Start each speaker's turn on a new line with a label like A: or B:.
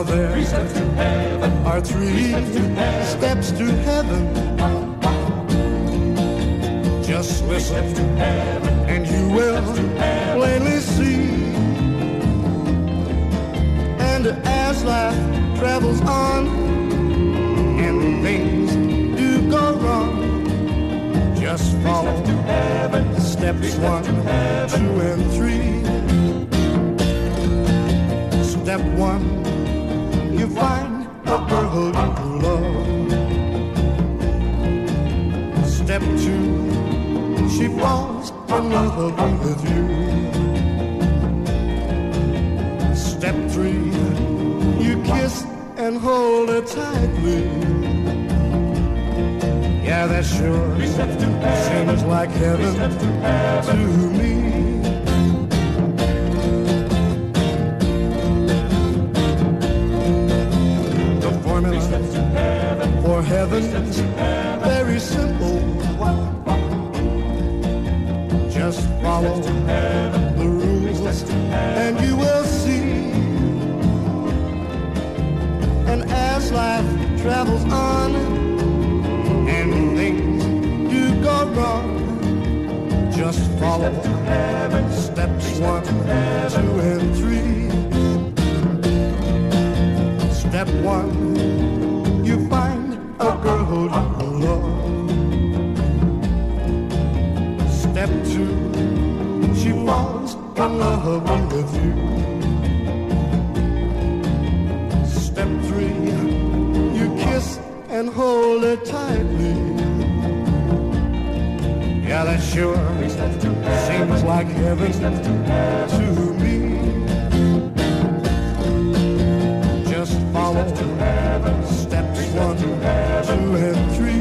A: Now there are three steps to heaven. Just listen, and you will plainly see. And as life travels on, and things do go wrong, just follow steps one, two, and three. Step one, you find a girl you love. Step two, she falls in love with you. Step three, you kiss and hold her tightly. Yeah, that sure seems like heaven to me. Very simple. Just follow the rules and you will see. And as life travels on and things do go wrong, just follow steps one, two, and three. Step one, you find a girl you love. Step two, she falls in love with you. Step three, you kiss and hold her tightly. Yeah, that sure seems like heaven to me. Just follow